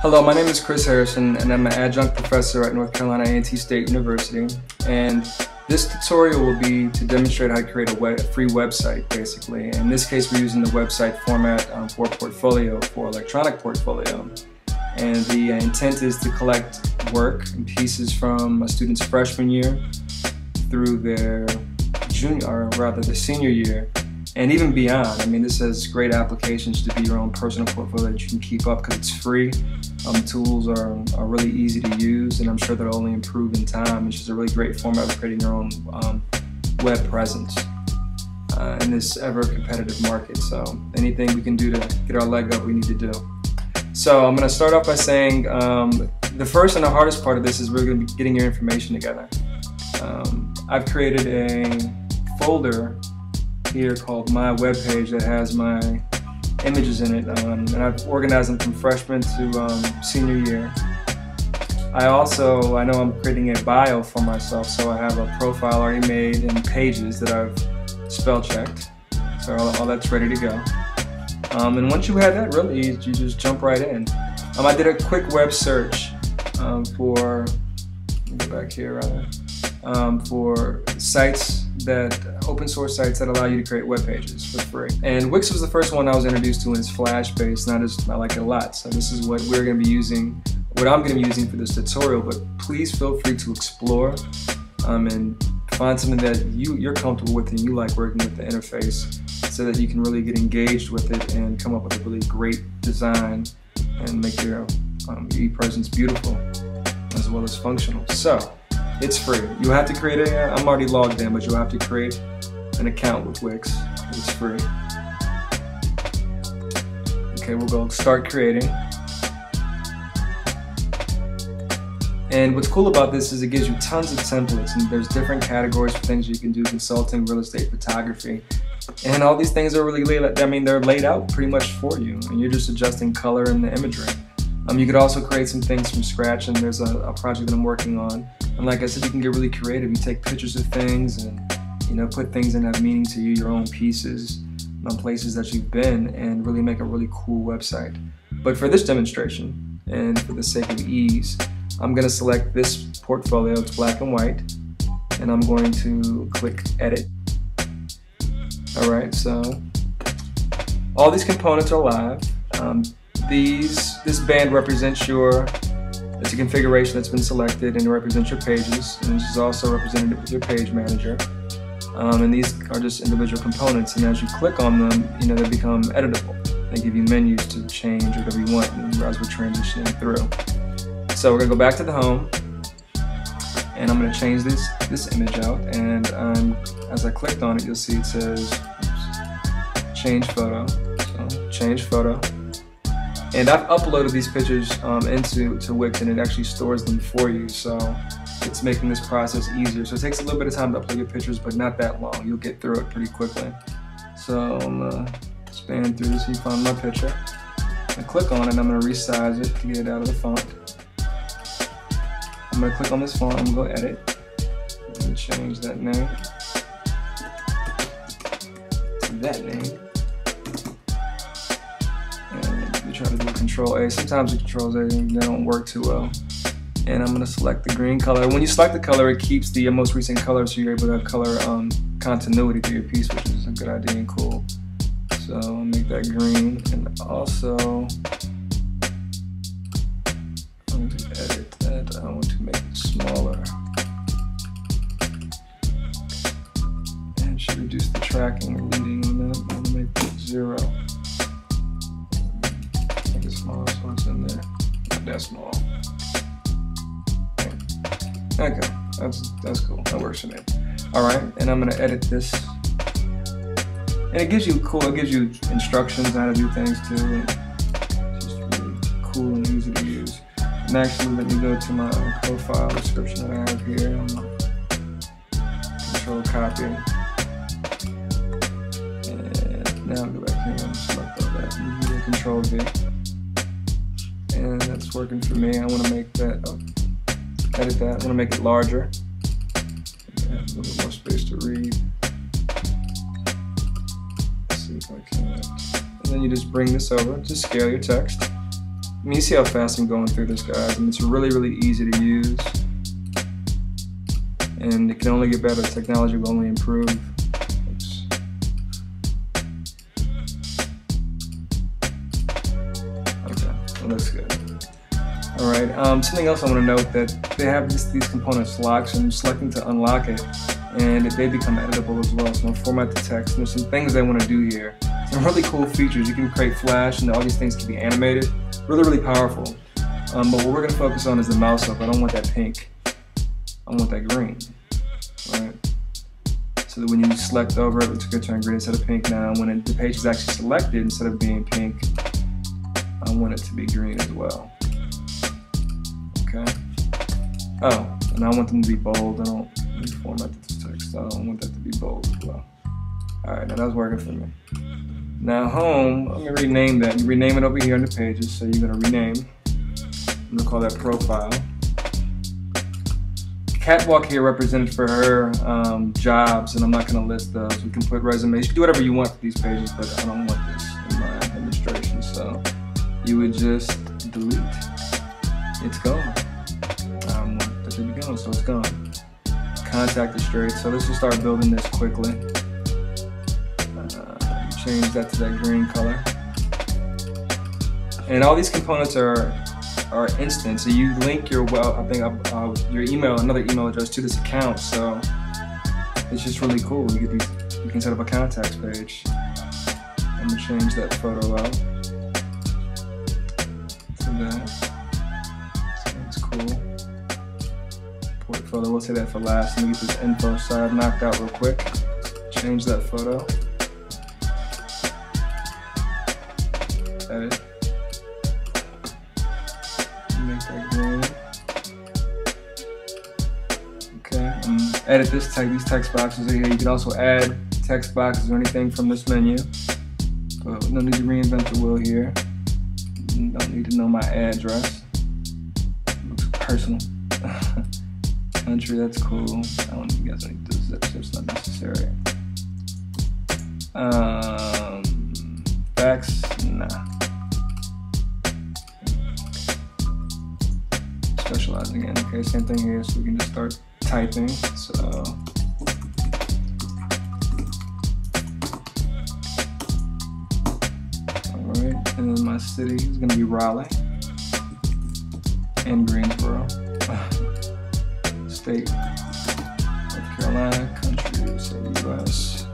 Hello, my name is Chris Harrison and I'm an adjunct professor at North Carolina A&T State University. And this tutorial will be to demonstrate how to create a, web, free website, basically. In this case, we're using the website format um, for portfolio, for electronic portfolio. And the intent is to collect work and pieces from a student's freshman year through their junior, or rather their senior year, and even beyond. I mean, this has great applications to be your own personal portfolio that you can keep up because it's free. Um, tools are, are really easy to use, and I'm sure they'll only improve in time. It's just a really great format of creating your own um, web presence uh, in this ever competitive market. So, anything we can do to get our leg up, we need to do. So, I'm going to start off by saying um, the first and the hardest part of this is really going to be getting your information together. Um, I've created a folder here called My Webpage that has my images in it, um, and I've organized them from freshman to um, senior year. I also, I know I'm creating a bio for myself, so I have a profile already made in pages that I've spell checked. So all, all that's ready to go. Um, and once you have that, really, you just jump right in. Um, I did a quick web search um, for, back here rather, um, for sites that open source sites that allow you to create web pages for free. And Wix was the first one I was introduced to and it's Flash based, and I just I like it a lot. So this is what we're going to be using, what I'm going to be using for this tutorial. But please feel free to explore um, and find something that you you're comfortable with and you like working with the interface, so that you can really get engaged with it and come up with a really great design and make your um, e-presence beautiful as well as functional. So. It's free. You have to create a, uh, I'm already logged in, but you'll have to create an account with Wix. It's free. Okay, we'll go start creating. And what's cool about this is it gives you tons of templates and there's different categories for things you can do, consulting, real estate, photography. And all these things are really laid I mean, they're laid out pretty much for you and you're just adjusting color and the imagery. Um, you could also create some things from scratch and there's a, a project that I'm working on and like I said, you can get really creative. You take pictures of things and you know put things that have meaning to you, your own pieces, on places that you've been, and really make a really cool website. But for this demonstration, and for the sake of ease, I'm going to select this portfolio. It's black and white, and I'm going to click Edit. All right, so all these components are live. Um, these this band represents your it's a configuration that's been selected and it represents your pages. And this is also represented with your page manager. Um, and these are just individual components. And as you click on them, you know, they become editable. They give you menus to change whatever you want as we're transitioning through. So we're gonna go back to the home and I'm gonna change this, this image out. And um, as I clicked on it, you'll see it says change photo. So change photo. And I've uploaded these pictures um, into to Wix and it actually stores them for you. So it's making this process easier. So it takes a little bit of time to upload your pictures, but not that long. You'll get through it pretty quickly. So I'm gonna span through this and find my picture. I click on it and I'm gonna resize it to get it out of the font. I'm gonna click on this font, I'm gonna go edit. Gonna change that name to that name. Control A. Sometimes the Controls A they don't work too well. And I'm gonna select the green color. When you select the color, it keeps the most recent color, so you're able to have color um, continuity to your piece, which is a good idea and cool. So make that green, and also that small. Okay, that's that's cool. That works for me. All right, and I'm gonna edit this. And it gives you cool. It gives you instructions on how to do things too. It's just really cool and easy to use. And actually, let me go to my profile description that I have here. control copy. And now I'll go back here and select all that. Control V and that's working for me. I want to make that, oh, edit that. I want to make it larger. a little more space to read. Let's see if I can. And then you just bring this over to scale your text. mean, you see how fast I'm going through this, guys. and it's really, really easy to use. And it can only get better. Technology will only improve. Looks good. All right, um, something else I want to note that they have this, these components locked, so I'm selecting to unlock it, and they become editable as well. So I'm format the text. There's some things I want to do here. Some really cool features. You can create flash, and all these things can be animated. Really, really powerful. Um, but what we're going to focus on is the mouse up. I don't want that pink. I want that green. Right? So that when you select over it, it's going to turn green instead of pink. Now, when it, the page is actually selected, instead of being pink, I want it to be green as well. Okay. Oh, and I want them to be bold. I don't format this text. So I don't want that to be bold as well. All right, now that's working for me. Now home, I'm gonna rename that. You rename it over here in the pages. So you're gonna rename. I'm gonna call that profile. Catwalk here represented for her um, jobs, and I'm not gonna list those. We can put resumes. You can do whatever you want for these pages, but I don't want this you would just delete. It's gone. Um, that didn't go, so it's gone. Contact is straight. So let's just start building this quickly change that to that green color. And all these components are are instant. So you link your well, I think uh, uh, your email, another email address to this account. So it's just really cool. You get these, you can set up a contacts page. I'm gonna change that photo out So that's cool. Portfolio. We'll say that for last. Let me get this info side knocked out real quick. Change that photo. edit. Make that green. Okay, um, edit this text, these text boxes here. You can also add text boxes or anything from this menu. But no need to reinvent the wheel here. Need to know my address. Looks personal. Country, that's cool. I don't you guys need this, that's just not necessary. Um, fax, nah. specializing in. Okay, same thing here, so we can just start typing. So and then my city is gonna be Raleigh and Greensboro. State, North Carolina, country, so US.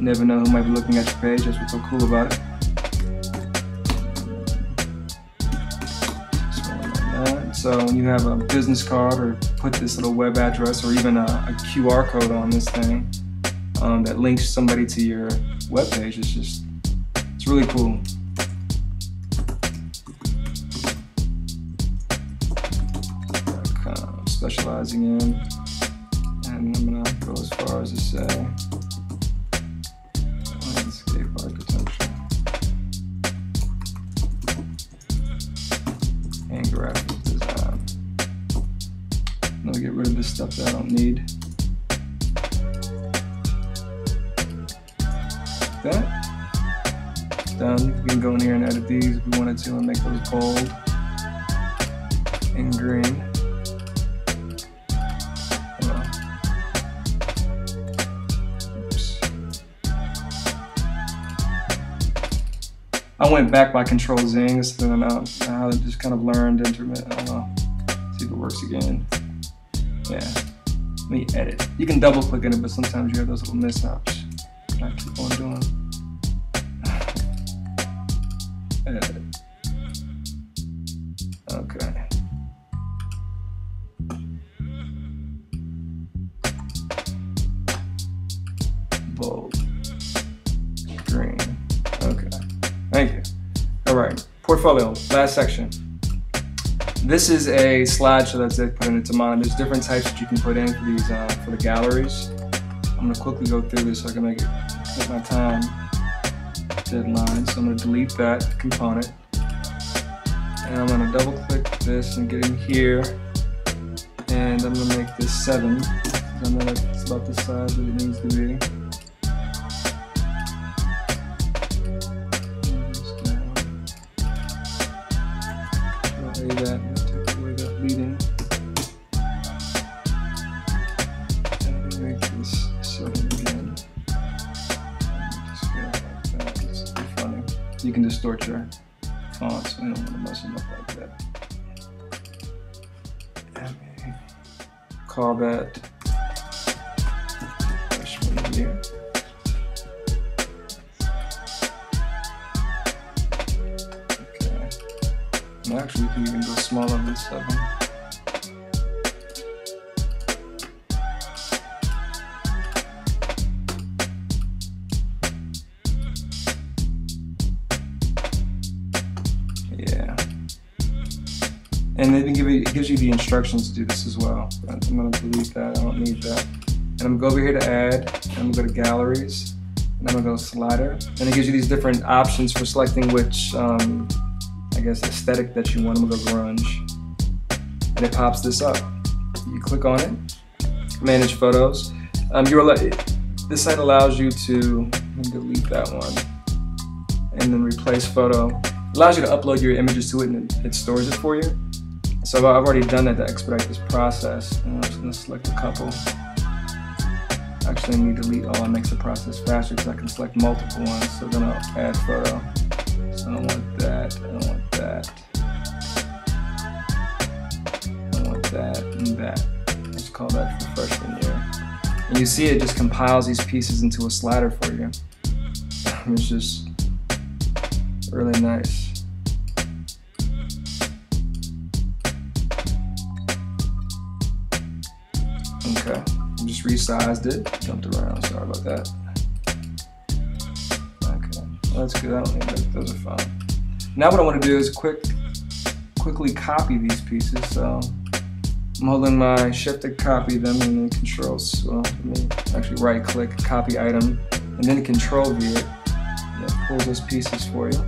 Never know who might be looking at your page, that's what's so cool about it. So when you have a business card or put this little web address or even a, a QR code on this thing um, that links somebody to your web page, it's just, it's really cool. Kind of in, and I'm gonna go as far as to say, landscape architecture and graphic I'll get rid of this stuff that I don't need. That. Done. We can go in here and edit these if we wanted to and make those bold and green. I went back by Control Z, so then I, I just kind of learned intermittent. I don't know. See if it works again. Yeah. Let me edit. You can double click in it, but sometimes you have those little mishaps. I keep on doing. edit. Okay. Bold. Portfolio. Last section. This is a slideshow that's put into mine. There's different types that you can put in for these uh, for the galleries. I'm gonna quickly go through this so I can make it make my time deadline. So I'm gonna delete that component. And I'm gonna double click this and get in here. And I'm gonna make this seven. I know that's about the size that it needs to be. Distort your fonts. I don't want to mess them up like that. Call that freshman year. Okay. And actually, we can even go smaller than seven. And they give you, it gives you the instructions to do this as well. I'm gonna delete that, I don't need that. And I'm gonna go over here to add, and I'm gonna go to galleries, and I'm gonna go slider. And it gives you these different options for selecting which, um, I guess, aesthetic that you want. I'm gonna go grunge. And it pops this up. You click on it, manage photos. Um, you're, this site allows you to delete that one and then replace photo. It allows you to upload your images to it and it stores it for you. So I've already done that to expedite this process. And I'm just gonna select a couple. Actually, I need to delete all. It makes the process faster because I can select multiple ones. So then I'll add photo. So I don't want that. I don't want that. I don't want that and that. Let's call that for freshman year. And you see it just compiles these pieces into a slider for you. It's just really nice. Resized it, jumped around, sorry about that. Okay, that's good, I don't need that, those are fine. Now what I want to do is quick, quickly copy these pieces, so I'm holding my shift to copy them and then control, so let me actually right click, copy item, and then control V it. That pulls those pieces for you.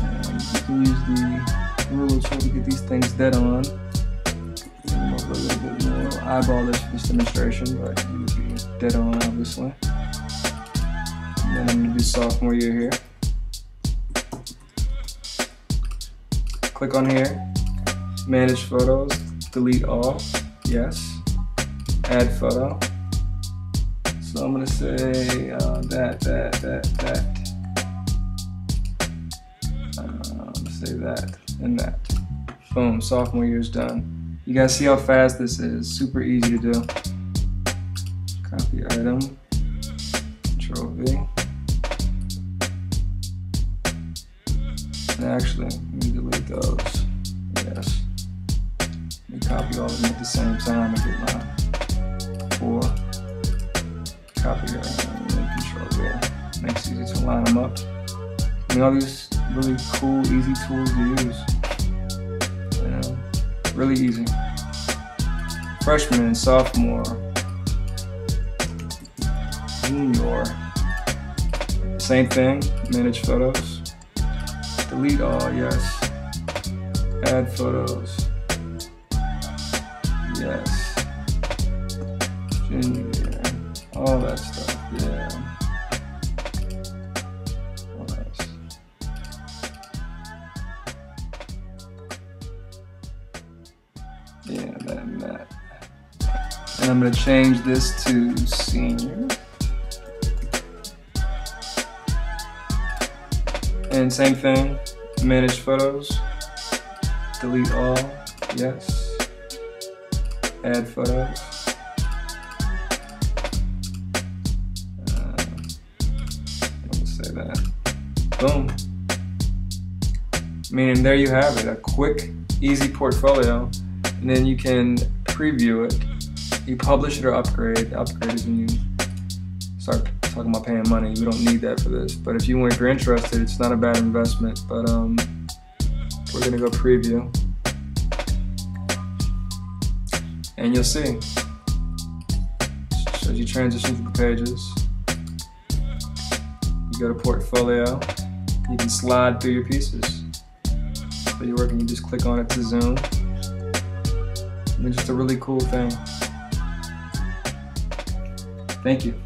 And you can use the ruler tool to get these things dead on eyeball this for this demonstration, but you would be dead on obviously. And then I'm gonna do sophomore year here. Click on here, manage photos, delete all, yes. Add photo. So I'm gonna say uh, that, that, that, that. Uh, I'm gonna say that and that. Boom, sophomore year's done. You guys see how fast this is. Super easy to do. Copy item. Control V. Actually, let me delete those. Yes. Let me copy all of them at the same time and get my four. Copy item and control V. Makes it easy to line them up. I mean, all these really cool, easy tools to use. Really easy. Freshman sophomore. Junior. Same thing, manage photos. Delete all, yes. Add photos. Yes. I'm gonna change this to senior. And same thing, manage photos, delete all, yes. Add photos. Uh, say that. Boom. Meaning there you have it, a quick, easy portfolio and then you can preview it. You publish it or upgrade. Upgrade is when you start talking about paying money. We don't need that for this. But if you if you're interested, it's not a bad investment. But um, we're gonna go preview, and you'll see. Shows you transition through the pages. You go to portfolio. You can slide through your pieces. So you're working, you just click on it to zoom. It's just a really cool thing. Thank you.